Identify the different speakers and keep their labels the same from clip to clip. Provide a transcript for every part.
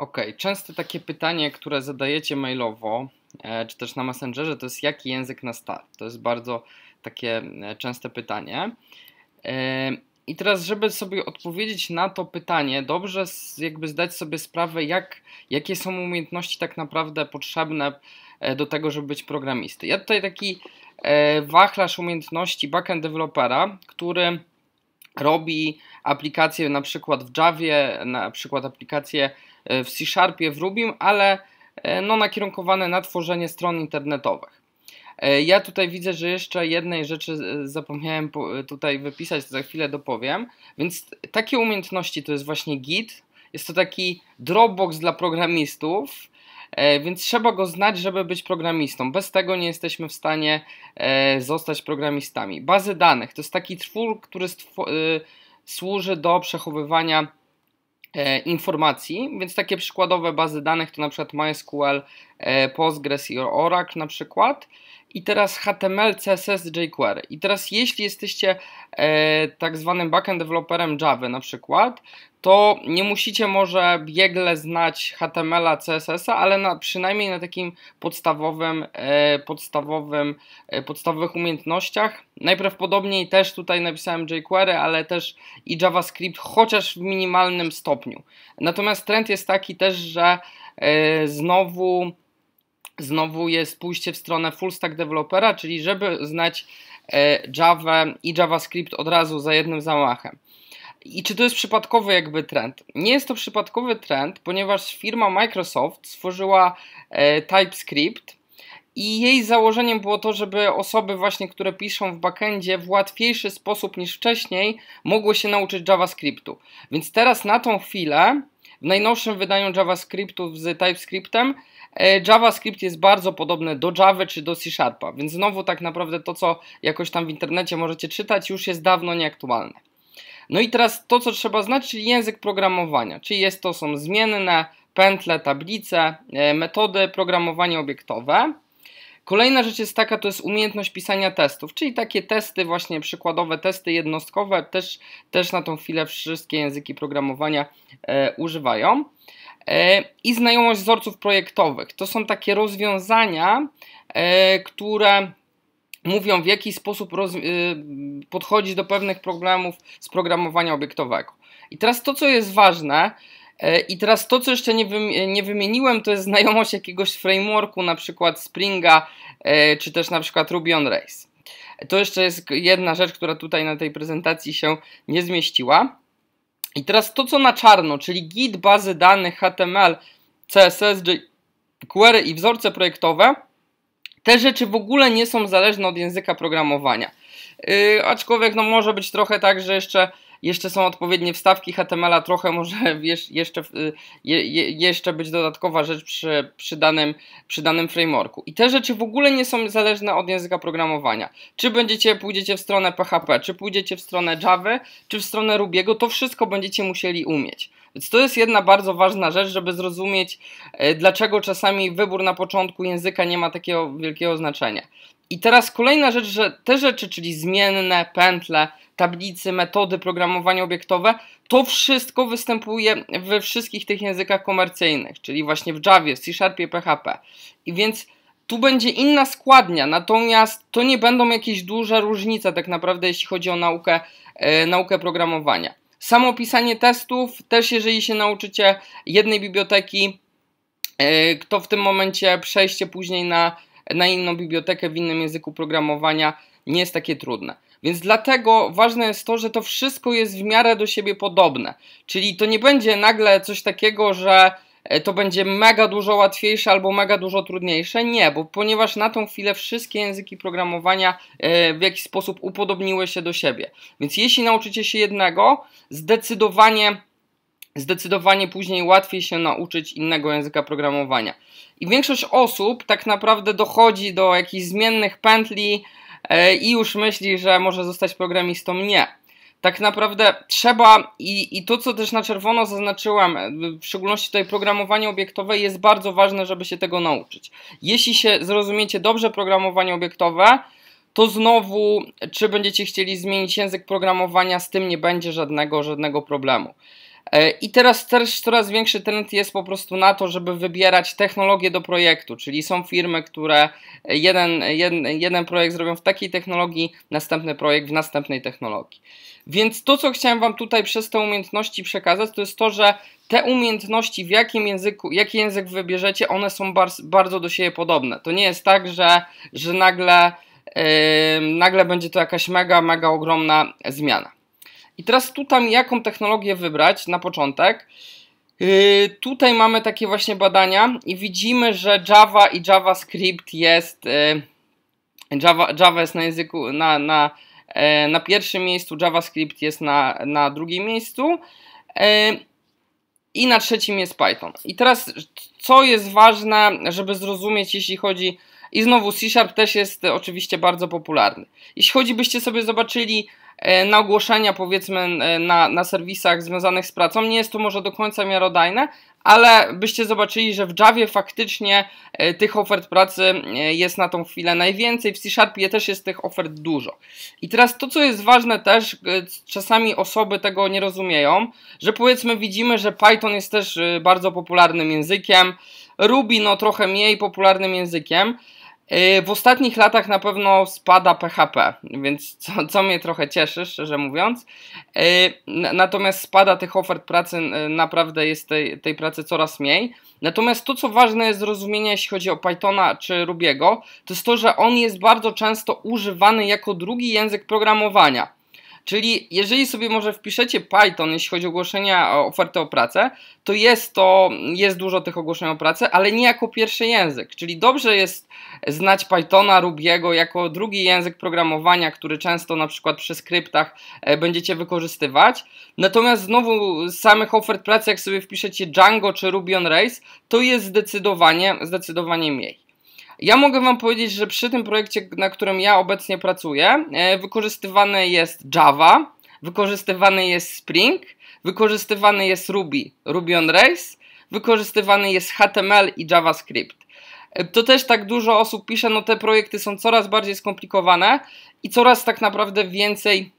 Speaker 1: Okej, okay. częste takie pytanie, które zadajecie mailowo, e, czy też na Messengerze, to jest jaki język na start? To jest bardzo takie e, częste pytanie. E, I teraz, żeby sobie odpowiedzieć na to pytanie, dobrze jakby zdać sobie sprawę, jak, jakie są umiejętności tak naprawdę potrzebne do tego, żeby być programistą. Ja tutaj taki wachlarz umiejętności backend dewelopera, który robi aplikacje na przykład w Javie, na przykład aplikacje E, w C-Sharpie, w Rubim, ale e, no, nakierunkowane na tworzenie stron internetowych. E, ja tutaj widzę, że jeszcze jednej rzeczy zapomniałem tutaj wypisać, za chwilę dopowiem. Więc takie umiejętności to jest właśnie Git. Jest to taki Dropbox dla programistów, więc trzeba go znać, żeby być programistą. Bez tego nie jesteśmy w stanie zostać programistami. Bazy danych to jest taki twór, który służy do przechowywania E, informacji, więc takie przykładowe bazy danych to na przykład MySQL, e, Postgres i Oracle na przykład. I teraz HTML, CSS, jQuery. I teraz jeśli jesteście e, tak zwanym backend developerem Java na przykład, to nie musicie może biegle znać HTML-a, CSS-a, ale na, przynajmniej na takim podstawowym, e, podstawowym, e, podstawowych umiejętnościach. Najprawdopodobniej też tutaj napisałem jQuery, ale też i JavaScript, chociaż w minimalnym stopniu. Natomiast trend jest taki też, że e, znowu znowu jest pójście w stronę full stack developera, czyli żeby znać e, Java i JavaScript od razu za jednym zamachem. I czy to jest przypadkowy jakby trend? Nie jest to przypadkowy trend, ponieważ firma Microsoft stworzyła e, TypeScript i jej założeniem było to, żeby osoby właśnie, które piszą w backendzie w łatwiejszy sposób niż wcześniej mogły się nauczyć JavaScriptu. Więc teraz na tą chwilę w najnowszym wydaniu JavaScriptu z TypeScriptem e, JavaScript jest bardzo podobny do Java czy do C Sharpa, więc znowu tak naprawdę to, co jakoś tam w internecie możecie czytać, już jest dawno nieaktualne. No i teraz to, co trzeba znać, czyli język programowania, czyli jest to są zmienne, pętle, tablice, e, metody programowania obiektowe. Kolejna rzecz jest taka, to jest umiejętność pisania testów, czyli takie testy, właśnie przykładowe testy jednostkowe, też, też na tą chwilę wszystkie języki programowania e, używają. E, I znajomość wzorców projektowych. To są takie rozwiązania, e, które mówią w jaki sposób roz, y, podchodzić do pewnych problemów z programowania obiektowego. I teraz to, co jest ważne, i teraz to, co jeszcze nie, wy, nie wymieniłem, to jest znajomość jakiegoś frameworku, na przykład Springa, y, czy też na przykład Ruby on Rails. To jeszcze jest jedna rzecz, która tutaj na tej prezentacji się nie zmieściła. I teraz to, co na czarno, czyli git, bazy danych, HTML, CSS, jQuery i wzorce projektowe, te rzeczy w ogóle nie są zależne od języka programowania. Yy, aczkolwiek no może być trochę tak, że jeszcze, jeszcze są odpowiednie wstawki HTML-a, trochę może jeszcze, y, je, jeszcze być dodatkowa rzecz przy, przy, danym, przy danym frameworku. I te rzeczy w ogóle nie są zależne od języka programowania. Czy będziecie, pójdziecie w stronę PHP, czy pójdziecie w stronę Java, czy w stronę Rubiego, to wszystko będziecie musieli umieć. Więc to jest jedna bardzo ważna rzecz, żeby zrozumieć, e, dlaczego czasami wybór na początku języka nie ma takiego wielkiego znaczenia. I teraz kolejna rzecz, że te rzeczy, czyli zmienne, pętle, tablicy, metody programowania obiektowe, to wszystko występuje we wszystkich tych językach komercyjnych, czyli właśnie w Javie, C Sharpie, PHP. I więc tu będzie inna składnia, natomiast to nie będą jakieś duże różnice tak naprawdę, jeśli chodzi o naukę, e, naukę programowania. Samo pisanie testów, też jeżeli się nauczycie jednej biblioteki, e, to w tym momencie przejście później na, na inną bibliotekę w innym języku programowania nie jest takie trudne. Więc dlatego ważne jest to, że to wszystko jest w miarę do siebie podobne. Czyli to nie będzie nagle coś takiego, że E, to będzie mega dużo łatwiejsze albo mega dużo trudniejsze. Nie, bo ponieważ na tą chwilę wszystkie języki programowania e, w jakiś sposób upodobniły się do siebie. Więc jeśli nauczycie się jednego, zdecydowanie zdecydowanie później łatwiej się nauczyć innego języka programowania. I większość osób tak naprawdę dochodzi do jakichś zmiennych pętli e, i już myśli, że może zostać programistą. Nie tak naprawdę trzeba i, i to, co też na czerwono zaznaczyłem, w szczególności tutaj programowanie obiektowe, jest bardzo ważne, żeby się tego nauczyć. Jeśli się zrozumiecie dobrze programowanie obiektowe, to znowu, czy będziecie chcieli zmienić język programowania, z tym nie będzie żadnego, żadnego problemu. E, I teraz też coraz większy trend jest po prostu na to, żeby wybierać technologię do projektu, czyli są firmy, które jeden, jeden, jeden projekt zrobią w takiej technologii, następny projekt w następnej technologii. Więc to, co chciałem Wam tutaj przez te umiejętności przekazać, to jest to, że te umiejętności, w jakim języku, jaki język wybierzecie, one są bardzo do siebie podobne. To nie jest tak, że, że nagle, yy, nagle będzie to jakaś mega, mega ogromna zmiana. I teraz tutaj jaką technologię wybrać na początek? Yy, tutaj mamy takie właśnie badania i widzimy, że Java i JavaScript jest yy, Java, Java jest na języku na, na, yy, na pierwszym miejscu, JavaScript jest na, na drugim miejscu i na trzecim jest Python. I teraz co jest ważne, żeby zrozumieć, jeśli chodzi i znowu C Sharp też jest oczywiście bardzo popularny. Jeśli chodzi, byście sobie zobaczyli na ogłoszenia powiedzmy e, na, na serwisach związanych z pracą. Nie jest to może do końca miarodajne, ale byście zobaczyli, że w Javie faktycznie e, tych ofert pracy jest na tą chwilę najwięcej, w C Sharpie też jest tych ofert dużo. I teraz to, co jest ważne też, czasami osoby tego nie rozumieją, że powiedzmy widzimy, że Python jest też bardzo popularnym językiem, Ruby no trochę mniej popularnym językiem, w ostatnich latach na pewno spada PHP, więc co, co mnie trochę cieszy, szczerze mówiąc. Y, natomiast spada tych ofert pracy, naprawdę jest tej, tej pracy coraz mniej. Natomiast to, co ważne jest zrozumienie, jeśli chodzi o Pythona czy Rubiego, to jest to, że on jest bardzo często używany jako drugi język programowania. Czyli jeżeli sobie może wpiszecie Python, jeśli chodzi o ogłoszenia o ofertę o pracę, to jest to, jest dużo tych ogłoszeń o pracę, ale nie jako pierwszy język. Czyli dobrze jest znać Pythona, Rubiego jako drugi język programowania, który często na przykład przy skryptach e, będziecie wykorzystywać. Natomiast znowu z samych ofert pracy, jak sobie wpiszecie Django czy Ruby on Rails, to jest zdecydowanie, zdecydowanie mniej. Ja mogę Wam powiedzieć, że przy tym projekcie, na którym ja obecnie pracuję, e, wykorzystywany jest Java, wykorzystywany jest Spring, wykorzystywany jest Ruby, Ruby on Rails, wykorzystywany jest HTML i JavaScript. E, to też tak dużo osób pisze, no te projekty są coraz bardziej skomplikowane i coraz tak naprawdę więcej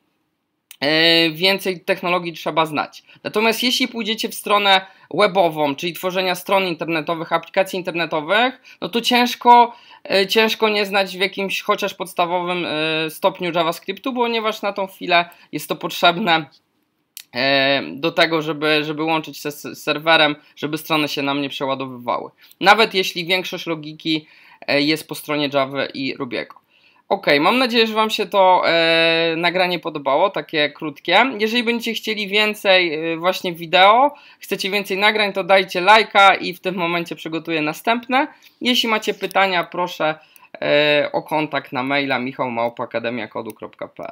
Speaker 1: więcej technologii trzeba znać. Natomiast jeśli pójdziecie w stronę webową, czyli tworzenia stron internetowych, aplikacji internetowych, no to ciężko, e, ciężko nie znać w jakimś chociaż podstawowym e, stopniu JavaScriptu, ponieważ na tą chwilę jest to potrzebne do tego, żeby, żeby łączyć się z serwerem, żeby strony się nam nie przeładowywały. Nawet jeśli większość logiki jest po stronie Java i Rubiego. Ok, mam nadzieję, że Wam się to e, nagranie podobało, takie krótkie. Jeżeli będziecie chcieli więcej e, właśnie wideo, chcecie więcej nagrań, to dajcie lajka i w tym momencie przygotuję następne. Jeśli macie pytania, proszę e, o kontakt na maila michałmałpa.akademiakodu.pl